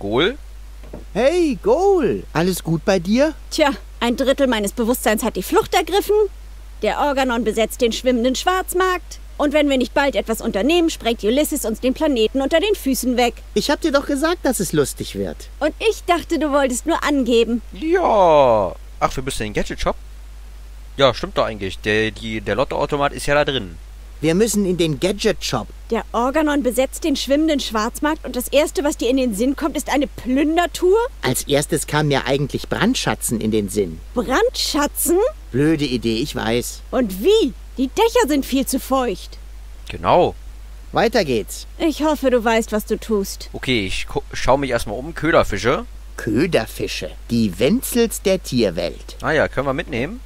Goal? Hey, Goal, alles gut bei dir? Tja, ein Drittel meines Bewusstseins hat die Flucht ergriffen. Der Organon besetzt den schwimmenden Schwarzmarkt. Und wenn wir nicht bald etwas unternehmen, sprengt Ulysses uns den Planeten unter den Füßen weg. Ich hab dir doch gesagt, dass es lustig wird. Und ich dachte, du wolltest nur angeben. Ja. Ach, wir müssen in den Gadget-Shop? Ja, stimmt doch eigentlich. Der, die, der Lottoautomat ist ja da drin. Wir müssen in den Gadget-Shop. Der Organon besetzt den schwimmenden Schwarzmarkt und das Erste, was dir in den Sinn kommt, ist eine Plündertour? Als erstes kam mir eigentlich Brandschatzen in den Sinn. Brandschatzen? Blöde Idee, ich weiß. Und wie? Die Dächer sind viel zu feucht. Genau. Weiter geht's. Ich hoffe, du weißt, was du tust. Okay, ich gu- schau mich erstmal um. Köderfische. Köderfische. Die Wenzels der Tierwelt. Ah ja, können wir mitnehmen?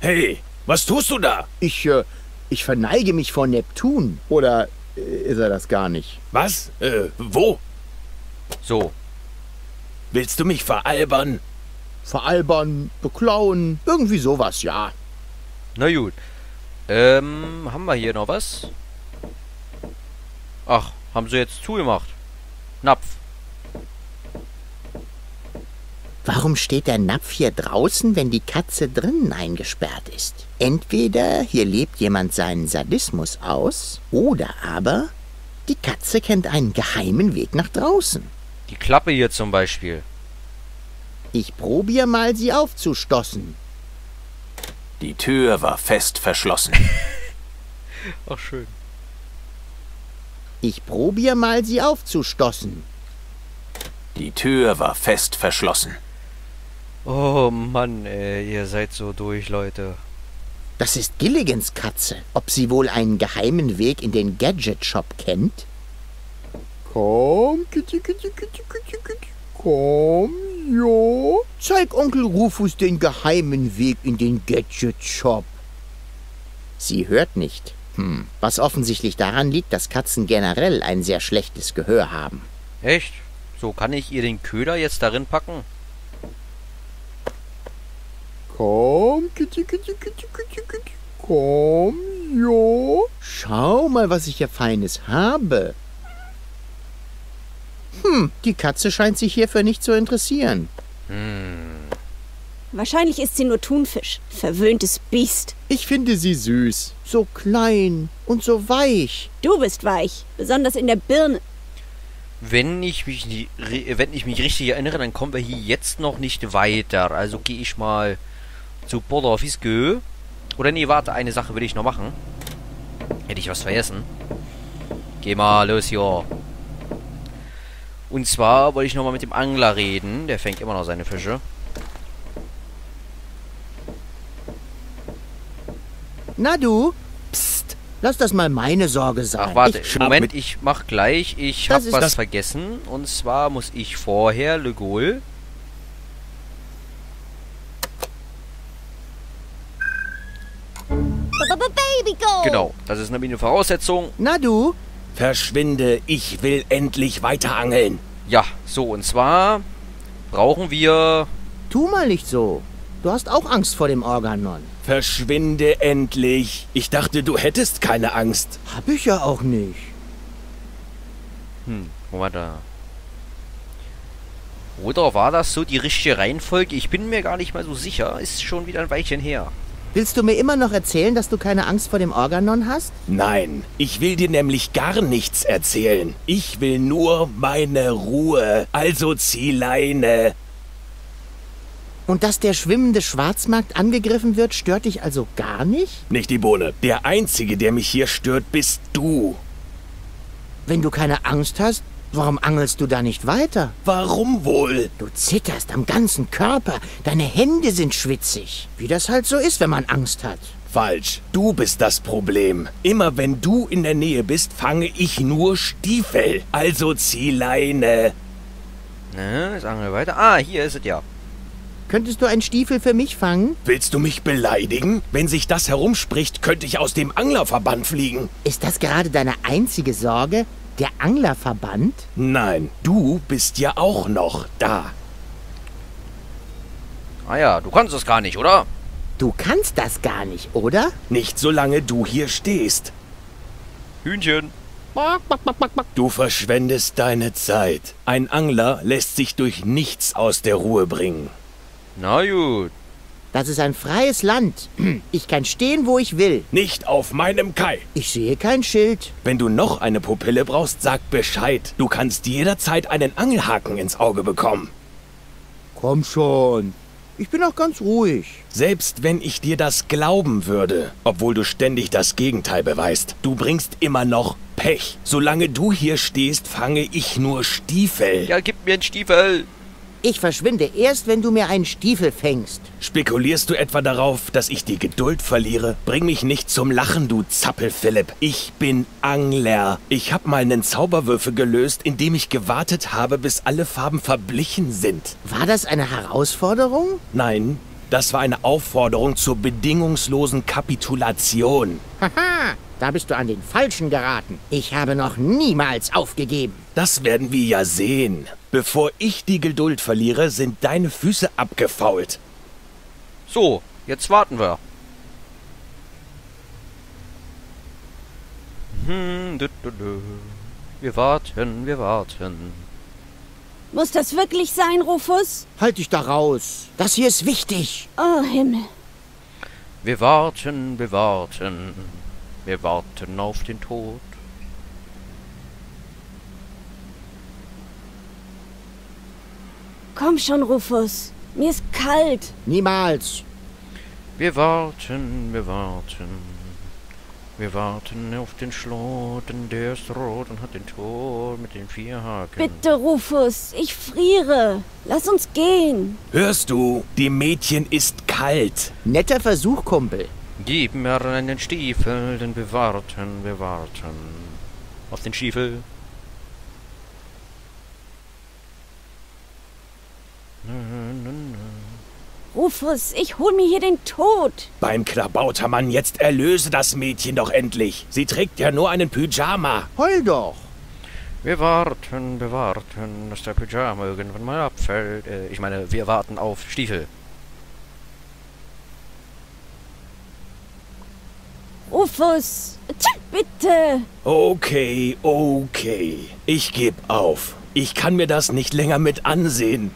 Hey, was tust du da? Ich, äh, ich verneige mich vor Neptun. Oder äh, ist er das gar nicht? Was? Äh, wo? So. Willst du mich veralbern? Veralbern, beklauen, irgendwie sowas, ja. Na gut. Ähm, haben wir hier noch was? Ach, haben sie jetzt zugemacht. Napf. Warum steht der Napf hier draußen, wenn die Katze drinnen eingesperrt ist? Entweder hier lebt jemand seinen Sadismus aus, oder aber die Katze kennt einen geheimen Weg nach draußen. Die Klappe hier zum Beispiel. Ich probier mal, sie aufzustoßen. Die Tür war fest verschlossen. Ach, schön. Ich probier mal, sie aufzustoßen. Die Tür war fest verschlossen. Oh Mann, ey, ihr seid so durch, Leute. Das ist Gilligans Katze. Ob sie wohl einen geheimen Weg in den Gadget-Shop kennt? Komm, Kitty, Kitty, Kitty, Kitty, Kitty. Komm, ja. Zeig Onkel Rufus den geheimen Weg in den Gadget-Shop. Sie hört nicht. Hm, was offensichtlich daran liegt, dass Katzen generell ein sehr schlechtes Gehör haben. Echt? So, kann ich ihr den Köder jetzt darin packen? Komm, Kitty, Kitty, Kitty, Kitty, Kitty. Komm, ja. Schau mal, was ich hier Feines habe. Hm, die Katze scheint sich hierfür nicht zu interessieren. Wahrscheinlich ist sie nur Thunfisch. Verwöhntes Biest. Ich finde sie süß. So klein und so weich. Du bist weich. Besonders in der Birne. Wenn ich mich wenn ich mich richtig erinnere, dann kommen wir hier jetzt noch nicht weiter. Also gehe ich mal zu Fiskö. Oder nee, warte, eine Sache will ich noch machen. Hätte ich was vergessen. Geh mal los hier. Und zwar wollte ich noch mal mit dem Angler reden. Der fängt immer noch seine Fische. Na du? Psst, lass das mal meine Sorge sein. Ach, warte, Ich, Moment, ich mach gleich. Ich Das hab was vergessen. Und zwar muss ich vorher Le Gaulle. Go! Genau, das ist nämlich eine Voraussetzung. na du? Verschwinde, ich will endlich weiter angeln. Ja, so, und zwar brauchen wir Tu mal nicht so. Du hast auch Angst vor dem Organon. Verschwinde endlich. Ich dachte, du hättest keine Angst. Hab ich ja auch nicht. Hm, Moment da. Oder war das so die richtige Reihenfolge? Ich bin mir gar nicht mal so sicher. Ist schon wieder ein Weilchen her. Willst du mir immer noch erzählen, dass du keine Angst vor dem Organon hast? Nein, ich will dir nämlich gar nichts erzählen. Ich will nur meine Ruhe. Also zieh Leine. Und dass der schwimmende Schwarzmarkt angegriffen wird, stört dich also gar nicht? Nicht die Bohne. Der Einzige, der mich hier stört, bist du. Wenn du keine Angst hast, warum angelst du da nicht weiter? Warum wohl? Du zitterst am ganzen Körper, deine Hände sind schwitzig. Wie das halt so ist, wenn man Angst hat. Falsch. Du bist das Problem. Immer wenn du in der Nähe bist, fange ich nur Stiefel. Also zieh Leine. Ne, sagen wir weiter. Ah, hier ist es ja. Könntest du einen Stiefel für mich fangen? Willst du mich beleidigen? Wenn sich das herumspricht, könnte ich aus dem Anglerverband fliegen. Ist das gerade deine einzige Sorge? Der Anglerverband? Nein, du bist ja auch noch da. Ah ja, du kannst es gar nicht, oder? Du kannst das gar nicht, oder? Nicht solange du hier stehst. Hühnchen. Du verschwendest deine Zeit. Ein Angler lässt sich durch nichts aus der Ruhe bringen. Na gut. Das ist ein freies Land. Ich kann stehen, wo ich will. Nicht auf meinem Kai. Ich sehe kein Schild. Wenn du noch eine Pupille brauchst, sag Bescheid. Du kannst jederzeit einen Angelhaken ins Auge bekommen. Komm schon. Ich bin auch ganz ruhig. Selbst wenn ich dir das glauben würde, obwohl du ständig das Gegenteil beweist, du bringst immer noch Pech. Solange du hier stehst, fange ich nur Stiefel. Ja, gib mir einen Stiefel. Ich verschwinde erst, wenn du mir einen Stiefel fängst. Spekulierst du etwa darauf, dass ich die Geduld verliere? Bring mich nicht zum Lachen, du Zappel, Philipp. Ich bin Angler. Ich hab mal einen Zauberwürfel gelöst, indem ich gewartet habe, bis alle Farben verblichen sind. War das eine Herausforderung? Nein, das war eine Aufforderung zur bedingungslosen Kapitulation. Haha, da bist du an den Falschen geraten. Ich habe noch niemals aufgegeben. Das werden wir ja sehen. Bevor ich die Geduld verliere, sind deine Füße abgefault. So, jetzt warten wir. Hm. Wir warten, wir warten. Muss das wirklich sein, Rufus? Halt dich da raus. Das hier ist wichtig. Oh, Himmel. Wir warten, wir warten. Wir warten auf den Tod. Komm schon, Rufus. Mir ist kalt. Niemals. Wir warten, wir warten. Wir warten auf den Schloten, der ist rot und hat den Tor mit den vier Haken. Bitte, Rufus. Ich friere. Lass uns gehen. Hörst du? Dem Mädchen ist kalt. Netter Versuch, Kumpel. Gib mir einen Stiefel, denn wir warten, wir warten. Auf den Stiefel. Nö, nö, nö. Rufus, ich hol mir hier den Tod. Beim Klabautermann, jetzt erlöse das Mädchen doch endlich. Sie trägt ja nur einen Pyjama. Heul doch. Wir warten, wir warten, dass der Pyjama irgendwann mal abfällt. Äh, ich meine, wir warten auf Stiefel. Rufus, bitte. Okay, okay. Ich geb auf. Ich kann mir das nicht länger mit ansehen.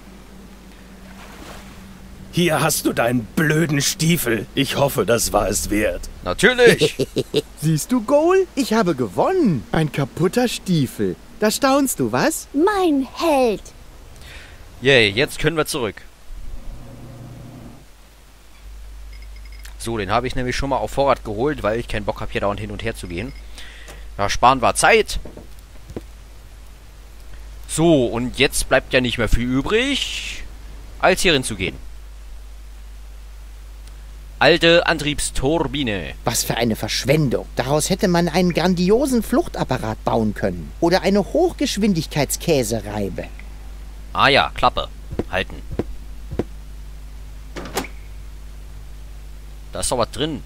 Hier hast du deinen blöden Stiefel. Ich hoffe, das war es wert. Natürlich! Siehst du, Goal? Ich habe gewonnen. Ein kaputter Stiefel. Da staunst du, was? Mein Held. Yay, jetzt können wir zurück. So, den habe ich nämlich schon mal auf Vorrat geholt, weil ich keinen Bock habe, hier dauernd hin und her zu gehen. Ja, sparen war Zeit. So, und jetzt bleibt ja nicht mehr viel übrig, als hier hinzugehen. Alte Antriebsturbine. Was für eine Verschwendung. Daraus hätte man einen grandiosen Fluchtapparat bauen können. Oder eine Hochgeschwindigkeitskäsereibe. Ah ja, Klappe. Halten. Da ist doch was drin.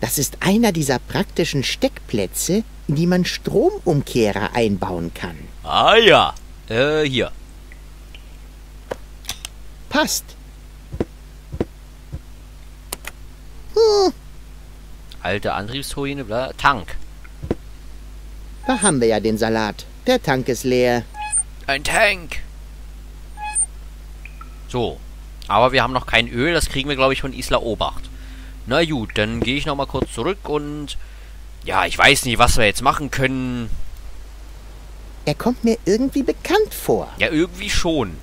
Das ist einer dieser praktischen Steckplätze, in die man Stromumkehrer einbauen kann. Ah ja. Äh, hier. Passt. Alte Antriebsturbine, bla. Tank. Da haben wir ja den Salat. Der Tank ist leer. Ein Tank. So. Aber wir haben noch kein Öl. Das kriegen wir, glaube ich, von Isla Obacht. Na gut, dann gehe ich noch mal kurz zurück und... Ja, ich weiß nicht, was wir jetzt machen können. Er kommt mir irgendwie bekannt vor. Ja, irgendwie schon.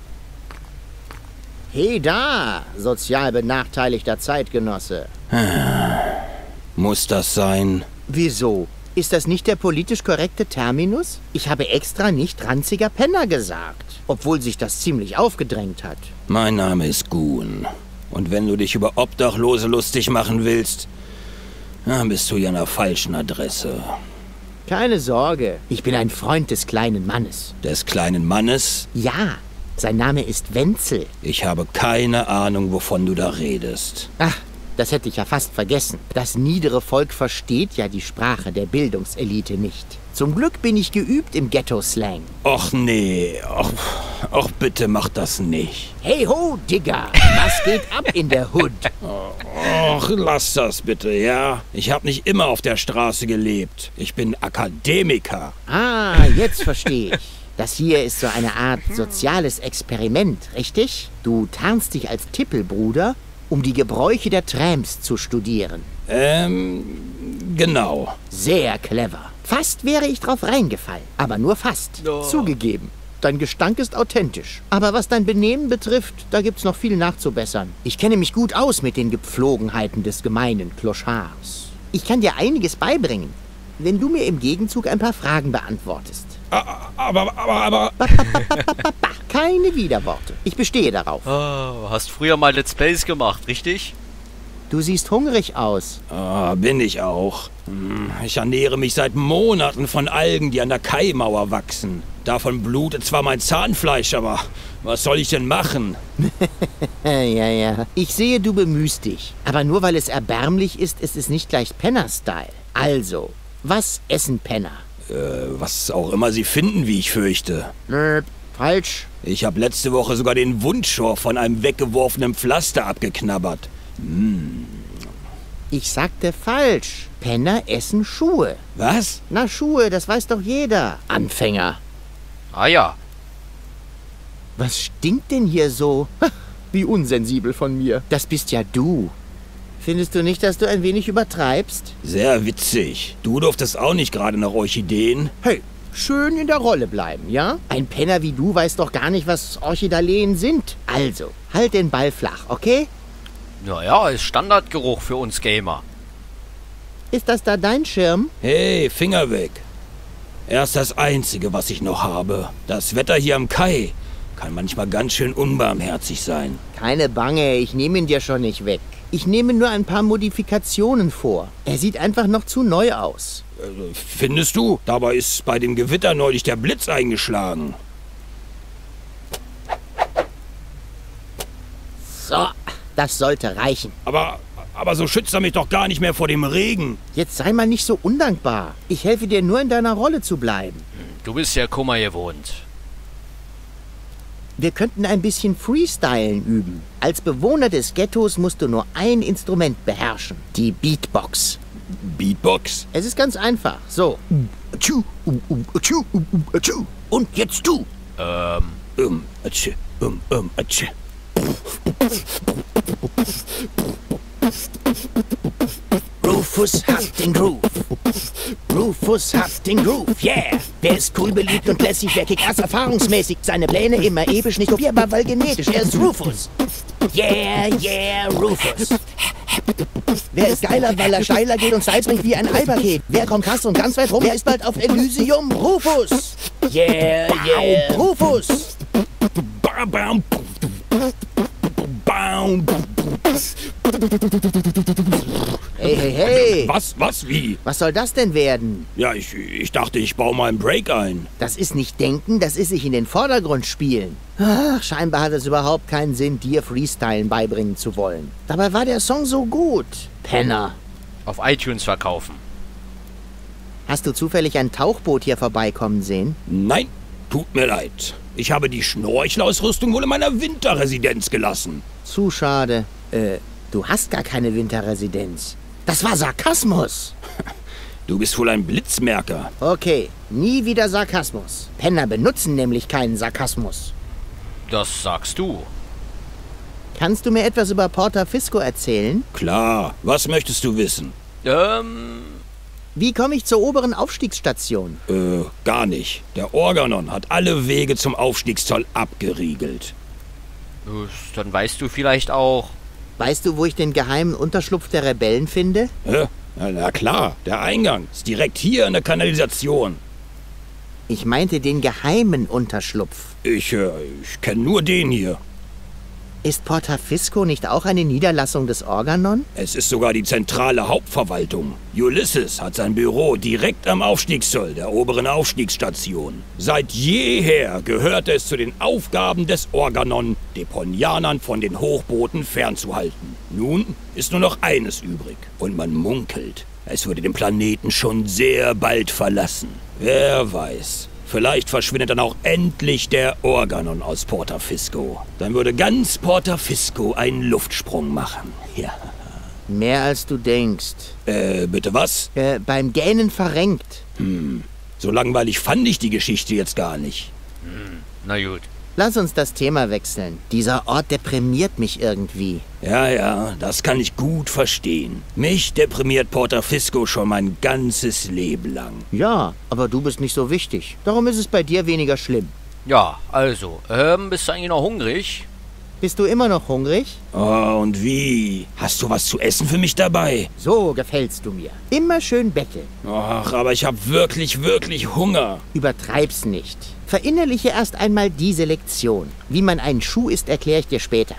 Hey da, sozial benachteiligter Zeitgenosse. Muss das sein? Wieso? Ist das nicht der politisch korrekte Terminus? Ich habe extra nicht ranziger Penner gesagt, obwohl sich das ziemlich aufgedrängt hat. Mein Name ist Gun. Und wenn du dich über Obdachlose lustig machen willst, dann bist du ja an der falschen Adresse. Keine Sorge, ich bin ein Freund des kleinen Mannes. Des kleinen Mannes? Ja, sein Name ist Wenzel. Ich habe keine Ahnung, wovon du da redest. Ach, das hätte ich ja fast vergessen. Das niedere Volk versteht ja die Sprache der Bildungselite nicht. Zum Glück bin ich geübt im Ghetto-Slang. Och nee, och, och bitte mach das nicht. Hey ho, Digger, was geht ab in der Hood? Och, lass das bitte, ja? Ich hab nicht immer auf der Straße gelebt. Ich bin Akademiker. Ah, jetzt verstehe ich. Das hier ist so eine Art soziales Experiment, richtig? Du tarnst dich als Tippelbruder, um die Gebräuche der Tramps zu studieren. Ähm, genau. Sehr clever. Fast wäre ich drauf reingefallen, aber nur fast. Zugegeben. Dein Gestank ist authentisch. Aber was dein Benehmen betrifft, da gibt's noch viel nachzubessern. Ich kenne mich gut aus mit den Gepflogenheiten des gemeinen Clochards. Ich kann dir einiges beibringen, wenn du mir im Gegenzug ein paar Fragen beantwortest. Aber, aber, aber, keine Widerworte. Ich bestehe darauf. Oh, hast früher mal Let's Plays gemacht, richtig? Du siehst hungrig aus. Ah, bin ich auch. Hm, Ich ernähre mich seit Monaten von Algen, die an der Kaimauer wachsen. Davon blutet zwar mein Zahnfleisch, aber was soll ich denn machen? Ja, ja. Ich sehe, du bemühst dich. Aber nur weil es erbärmlich ist, ist es nicht gleich Penner-Style. Also, was essen Penner? Äh, was auch immer sie finden, wie ich fürchte. Nö, falsch. Ich habe letzte Woche sogar den Wundschor von einem weggeworfenen Pflaster abgeknabbert. Ich sagte falsch. Penner essen Schuhe. Was? Na, Schuhe, das weiß doch jeder. Anfänger. Ah ja. Was stinkt denn hier so? Ha, Wie unsensibel von mir. Das bist ja du. Findest du nicht, dass du ein wenig übertreibst? Sehr witzig. Du durftest auch nicht gerade nach Orchideen. Hey, schön in der Rolle bleiben, ja? Ein Penner wie du weiß doch gar nicht, was Orchidaleen sind. Also, halt den Ball flach, okay? Naja, ist Standardgeruch für uns Gamer. Ist das da dein Schirm? Hey, Finger weg. Er ist das Einzige, was ich noch habe. Das Wetter hier am Kai kann manchmal ganz schön unbarmherzig sein. Keine Bange, ich nehme ihn dir schon nicht weg. Ich nehme nur ein paar Modifikationen vor. Er sieht einfach noch zu neu aus. Findest du? Dabei ist bei dem Gewitter neulich der Blitz eingeschlagen. So, das sollte reichen. Aber, aber so schützt er mich doch gar nicht mehr vor dem Regen. Jetzt sei mal nicht so undankbar. Ich helfe dir nur in deiner Rolle zu bleiben. Du bist ja Kummer gewohnt. Wir könnten ein bisschen Freestylen üben. Als Bewohner des Ghettos musst du nur ein Instrument beherrschen. Die Beatbox. Beatbox? Es ist ganz einfach. So. Um, um, um, um. Und jetzt du. Ähm, Um, atsche, um, um, atsche. Rufus hat den Groove. Rufus hat den Groove, yeah. Der ist cool, beliebt und lässig, wer kickt ass erfahrungsmäßig. Seine Pläne immer episch, nicht kopierbar, weil genetisch. Er ist Rufus. Yeah, yeah, Rufus. Wer ist geiler, weil er steiler geht und Styles bringt wie ein Eipaket? Wer kommt krass und ganz weit rum? Wer ist bald auf Elysium? Rufus. Yeah, yeah, Rufus. Bam, bam. Hey, hey, hey. Was, was, wie? Was soll das denn werden? Ja, ich, ich dachte, ich baue mal einen Break ein. Das ist nicht denken, das ist sich in den Vordergrund spielen. Ach, scheinbar hat es überhaupt keinen Sinn, dir Freestylen beibringen zu wollen. Dabei war der Song so gut. Penner. auf iTunes verkaufen. Hast du zufällig ein Tauchboot hier vorbeikommen sehen? Nein, tut mir leid. Ich habe die Schnorchelausrüstung wohl in meiner Winterresidenz gelassen. Zu schade. Äh, du hast gar keine Winterresidenz. Das war Sarkasmus. Du bist wohl ein Blitzmerker. Okay, nie wieder Sarkasmus. Penner benutzen nämlich keinen Sarkasmus. Das sagst du. Kannst du mir etwas über Porta Fisco erzählen? Klar, was möchtest du wissen? Ähm, Wie komme ich zur oberen Aufstiegsstation? Äh, gar nicht. Der Organon hat alle Wege zum Aufstiegszoll abgeriegelt. Dann weißt du vielleicht auch. Weißt du, wo ich den geheimen Unterschlupf der Rebellen finde? Hä? Na, na klar, der Eingang ist direkt hier in der Kanalisation. Ich meinte den geheimen Unterschlupf. Ich, äh, ich kenne nur den hier. Ist Porta Fisco nicht auch eine Niederlassung des Organon? Es ist sogar die zentrale Hauptverwaltung. Ulysses hat sein Büro direkt am Aufstiegszoll der oberen Aufstiegsstation. Seit jeher gehörte es zu den Aufgaben des Organon, Deponianern von den Hochbooten fernzuhalten. Nun ist nur noch eines übrig. Und man munkelt, es würde den Planeten schon sehr bald verlassen. Wer weiß. Vielleicht verschwindet dann auch endlich der Organon aus Portafisco. Dann würde ganz Portafisco einen Luftsprung machen. Ja. Mehr als du denkst. Äh, bitte was? Äh, beim Gähnen verrenkt. So langweilig fand ich die Geschichte jetzt gar nicht. Na gut. Lass uns das Thema wechseln. Dieser Ort deprimiert mich irgendwie. Ja, ja, das kann ich gut verstehen. Mich deprimiert Portafisco schon mein ganzes Leben lang. Ja, aber du bist nicht so wichtig. Darum ist es bei dir weniger schlimm. Ja, also, ähm, bist du eigentlich noch hungrig? Bist du immer noch hungrig? Oh, und wie? Hast du was zu essen für mich dabei? So gefällst du mir. Immer schön betteln. Ach, aber ich habe wirklich, wirklich Hunger. Übertreib's nicht. Verinnerliche erst einmal diese Lektion. Wie man einen Schuh isst, erkläre ich dir später.